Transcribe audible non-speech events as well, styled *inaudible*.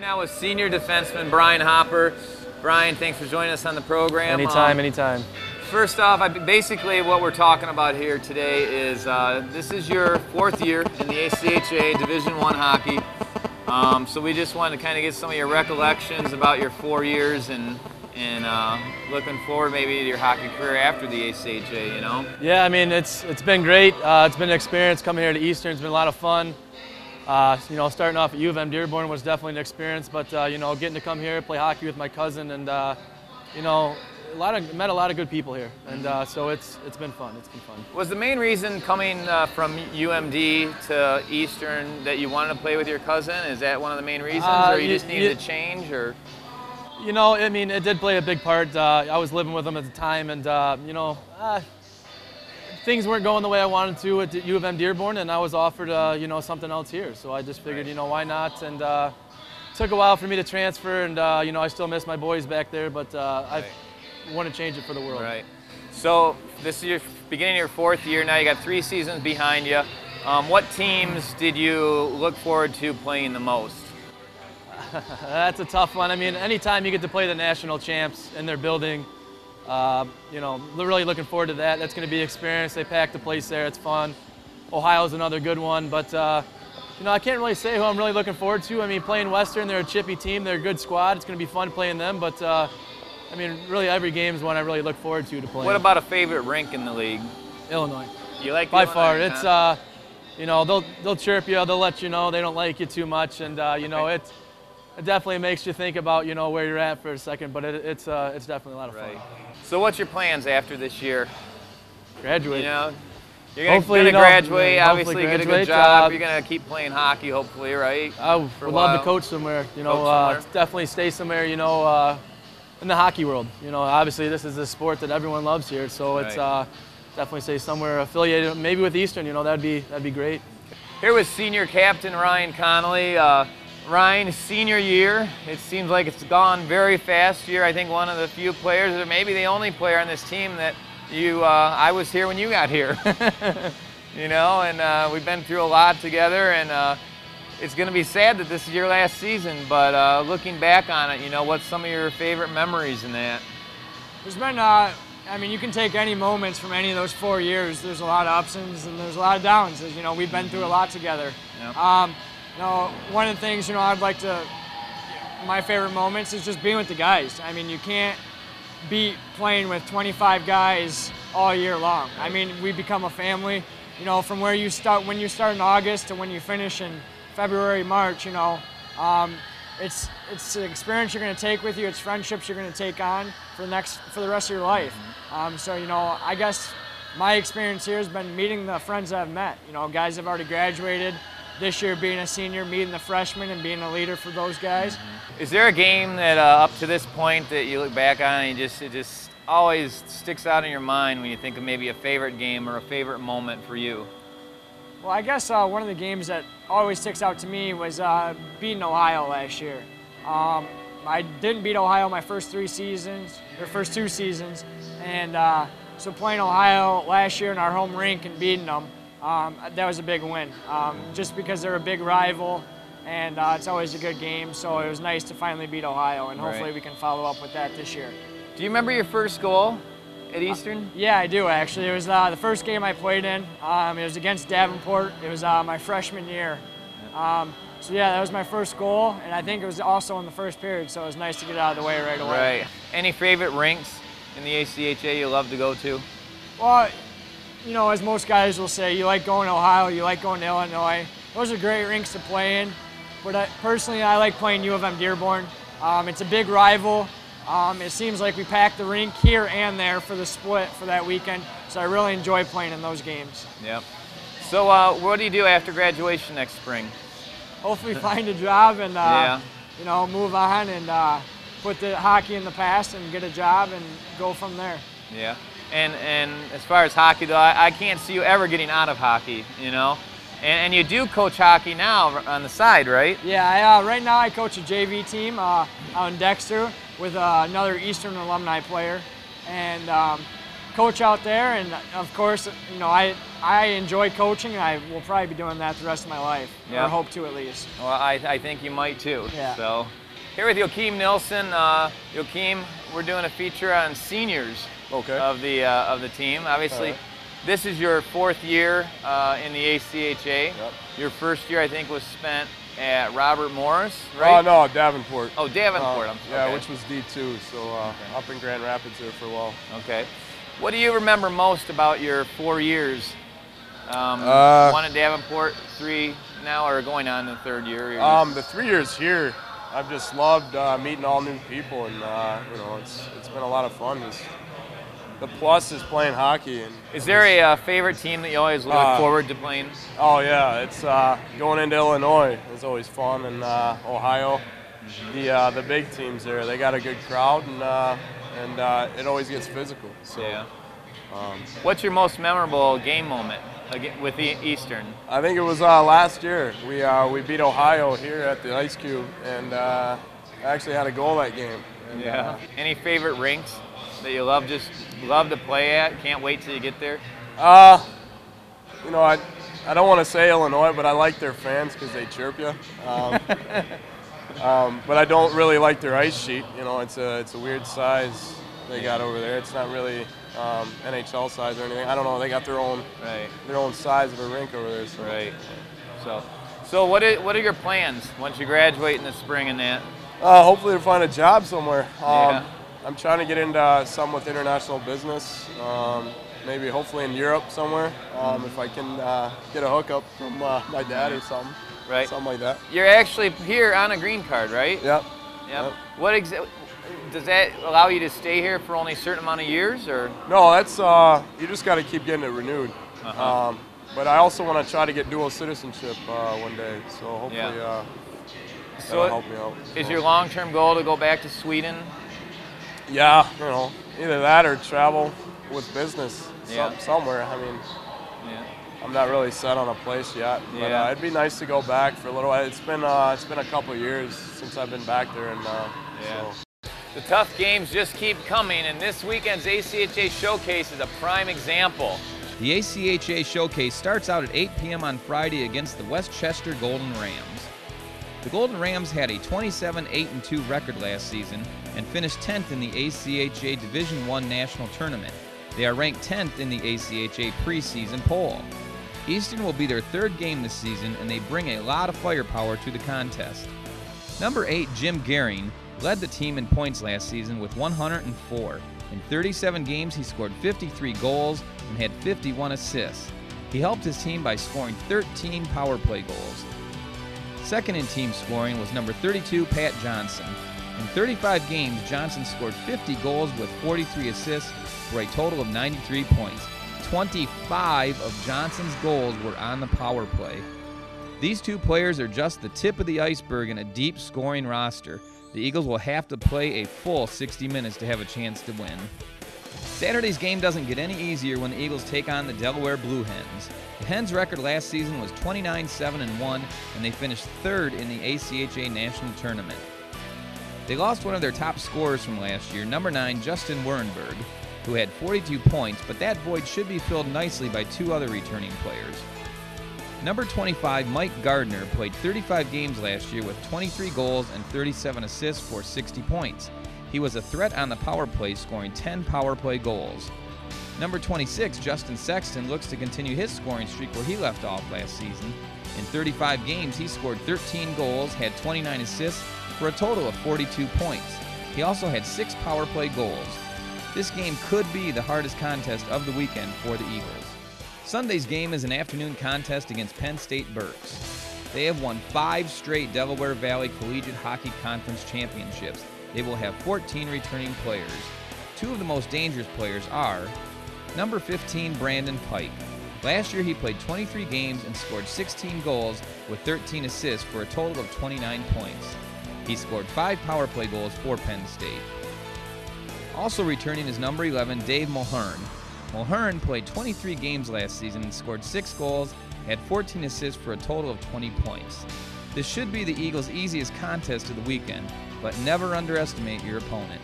Here now with senior defenseman Brian Hopper. Brian, thanks for joining us on the program. Anytime, Um, anytime. First off, I, basically what we're talking about here today is uh, this is your fourth year in the ACHA Division One hockey. Um, so we just wanted to kind of get some of your recollections about your four years and and uh, looking forward maybe to your hockey career after the ACHA. You know. Yeah, I mean it's it's been great. Uh, it's been an experience coming here to Eastern. It's been a lot of fun. Uh, you know, starting off at U of M Dearborn was definitely an experience, but uh, you know, getting to come here, play hockey with my cousin, and uh, you know, a lot of met a lot of good people here, and uh, so it's it's been fun. It's been fun. Was the main reason coming uh, from UMD to Eastern that you wanted to play with your cousin? Is that one of the main reasons, Uh, or you you- just needed to change, or? You know, I mean, it did play a big part. Uh, I was living with him at the time, and uh, you know, uh, things weren't going the way I wanted to at U of M Dearborn, and I was offered, uh, you know, something else here. So I just figured, you know, why not? And uh, took a while for me to transfer, and uh, you know, I still miss my boys back there, but uh, I wouldn't change it for the world. Right. So this is your beginning of your fourth year. Now you got three seasons behind you. Um, what teams did you look forward to playing the most? *laughs* That's a tough one. I mean, anytime you get to play the national champs in their building, uh, you know, really looking forward to that. That's going to be experience. They packed the place there. It's fun. Ohio's another good one, but uh, you know, I can't really say who I'm really looking forward to. I mean, playing Western, they're a chippy team. They're a good squad. It's going to be fun playing them, but uh, I mean, really every game is one I really look forward to to play. What about a favorite rink in the league? Illinois? You like By Illinois, far, huh? it's uh, you know, they'll they'll chirp you. They'll let you know they don't like you too much, and uh, you know, Right. it it definitely makes you think about you know where you're at for a second. But it, it's uh, it's definitely a lot of fun. So what's your plans after this year? Graduate. You know, you're gonna, Hopefully, gonna you know, graduate. yeah, obviously, hopefully get a good graduate, job. uh, you're gonna keep playing hockey, hopefully, right? I would love to coach somewhere. You know, Coach uh, definitely stay somewhere. You know, uh, in the hockey world. You know, obviously this is a sport that everyone loves here, so it's Right. uh, definitely stay somewhere affiliated, maybe with Eastern. You know, that'd be that'd be great. Here was senior captain Ryan Connolly. Ryan, senior year, it seems like it's gone very fast here. I think one of the few players, or maybe the only player on this team that you, uh, I was here when you got here. *laughs* you know, and uh, we've been through a lot together, and uh, it's going to be sad that this is your last season, but uh, looking back on it, you know, what's some of your favorite memories in that? There's been, uh, I mean, you can take any moments from any of those four years. There's a lot of ups and and there's a lot of downs. You know, we've been through a lot together. Yep. Um, know, one of the things, you know, I'd like to, my favorite moments is just being with the guys. I mean, you can't beat playing with 25 guys all year long. I mean, we become a family. You know, from where you start, when you start in August to when you finish in February, March, you know, um, it's it's an experience you're going to take with you. It's friendships you're going to take on for the next for the rest of your life. Um, so you know, I guess my experience here has been meeting the friends I've met. You know, guys have already graduated. This year, being a senior, meeting the freshmen and being a leader for those guys. Is there a game that uh, up to this point that you look back on and you just it just always sticks out in your mind when you think of maybe a favorite game or a favorite moment for you? Well, I guess uh, one of the games that always sticks out to me was uh, beating Ohio last year. Um, I didn't beat Ohio my first three seasons, or first two seasons, and uh, so playing Ohio last year in our home rink and beating them, um, that was a big win. Um, just because they're a big rival, and uh, it's always a good game, so it was nice to finally beat Ohio, and hopefully Right. we can follow up with that this year. Do you remember your first goal at Eastern? Yeah, I do actually. It was uh, the first game I played in. Um, it was against Davenport. It was uh, my freshman year. Um, so yeah, that was my first goal, and I think it was also in the first period. So it was nice to get out of the way right away. Right. Any favorite rinks in the ACHA you love to go to? Well, you know, as most guys will say, you like going to Ohio, you like going to Illinois. Those are great rinks to play in. But I, personally, I like playing U of M Dearborn. Um, it's a big rival. Um, it seems like we pack the rink here and there for the split for that weekend. So I really enjoy playing in those games. Yep. So uh, what do you do after graduation next spring? hopefully find a job and uh, Yeah. you know move on and uh, put the hockey in the past and get a job and go from there. Yeah. And and as far as hockey though, I, I can't see you ever getting out of hockey. You know. And, and you do coach hockey now on the side, right? Yeah, I, uh, right now I coach a JV team uh, out in Dexter with uh, another Eastern alumni player, and um, coach out there, and of course, you know, I I enjoy coaching, and I will probably be doing that the rest of my life, Yeah. or hope to at least. Well, I, I think you might too. Yeah. So, here with Joachim Nilsson. Uh, Joachim, we're doing a feature on seniors Okay. of the uh, of the team. Obviously, Alright. this is your fourth year uh, in the ACHA. Yep. Your first year, I think, was spent at Robert Morris, right? Oh right? no, Davenport. Oh, Davenport. Uh, I'm yeah, okay. which was D2, so uh, up in Grand Rapids there for a while. Okay. What do you remember most about your four years? Um, Uh, one at Davenport, three now, or going on the third year? You're Um, the three years here, I've just loved uh, meeting all new people, and uh, you know, it's it's been a lot of fun. Just, the plus is playing hockey, and Is there a uh, favorite team that you always look Uh, forward to playing? oh yeah, it's uh, going into Illinois is always fun, and uh, Ohio, the uh, the big teams there, they got a good crowd, and uh, and uh, it always gets physical. So Yeah. um, What's your most memorable game moment with the Eastern? I think it was uh, last year. We uh, we beat Ohio here at the Ice Cube, and uh, actually had a goal that game. And, uh, Any favorite rinks that you love just love to play at? Can't wait till you get there. Uh, you know, I, I don't want to say Illinois, but I like their fans because they chirp you. Um, *laughs* um, but I don't really like their ice sheet. You know, it's a it's a weird size they got over there. It's not really um, NHL size or anything. I don't know. They got their own Right. their own size of a rink over there. So. Right. So, so what are, what are your plans once you graduate in the spring and that? Uh, hopefully to find a job somewhere. Um, Yeah. I'm trying to get into some with international business. Um, maybe hopefully in Europe somewhere. Um, if I can uh, get a hookup from uh, my dad or something. Right. Something like that. You're actually here on a green card, right? Yep. Yep. Yep. What exa- does that allow you to stay here for only a certain amount of years, or? No, that's uh, you just got to keep getting it renewed. Uh-huh. Um, but I also want to try to get dual citizenship uh, one day. So hopefully Yeah. uh, So, that'll help me out. is your long-term goal to go back to Sweden? Yeah, you know, either that or travel with business some, somewhere. I mean, Yeah. I'm not really set on a place yet, but Yeah. uh, it'd be nice to go back for a little while. It's been uh, it's been a couple years since I've been back there, and uh, Yeah. so The tough games just keep coming, and this weekend's ACHA Showcase is a prime example. The ACHA Showcase starts out at 8 p.m. on Friday against the West Chester Golden Rams. The Golden Rams had a 27 8 2 record last season and finished 10th in the ACHA Division I National Tournament. They are ranked 10th in the ACHA preseason poll. Eastern will be their third game this season, and they bring a lot of firepower to the contest. Number 8, Jim Gehring, led the team in points last season with 104. In 37 games, he scored 53 goals and had 51 assists. He helped his team by scoring 13 power play goals. Second in team scoring was number 32, Pat Johnson. In 35 games, Johnson scored 50 goals with 43 assists for a total of 93 points. 25 of Johnson's goals were on the power play. These two players are just the tip of the iceberg in a deep scoring roster. The Eagles will have to play a full 60 minutes to have a chance to win. Saturday's game doesn't get any easier when the Eagles take on the Delaware Blue Hens. Hens' record last season was 29 7 1, and they finished third in the ACHA National Tournament. They lost one of their top scorers from last year, number 9, Justin Wernberg, who had 42 points, but that void should be filled nicely by two other returning players. Number 25, Mike Gardner, played 35 games last year with 23 goals and 37 assists for 60 points. He was a threat on the power play, scoring 10 power play goals. Number 26, Justin Sexton, looks to continue his scoring streak where he left off last season. In 35 games, he scored 13 goals, had 29 assists, for a total of 42 points. He also had six power play goals. This game could be the hardest contest of the weekend for the Eagles. Sunday's game is an afternoon contest against Penn State Berks. They have won five straight Delaware Valley Collegiate Hockey Conference championships. They will have 14 returning players. Two of the most dangerous players are number 15, Brandon Pike. Last year, he played 23 games and scored 16 goals with 13 assists for a total of 29 points. He scored five power play goals for Penn State. Also returning is number 11, Dave Mulhern. Mulhern played 23 games last season and scored six goals, had 14 assists for a total of 20 points. This should be the Eagles' easiest contest of the weekend, but never underestimate your opponent.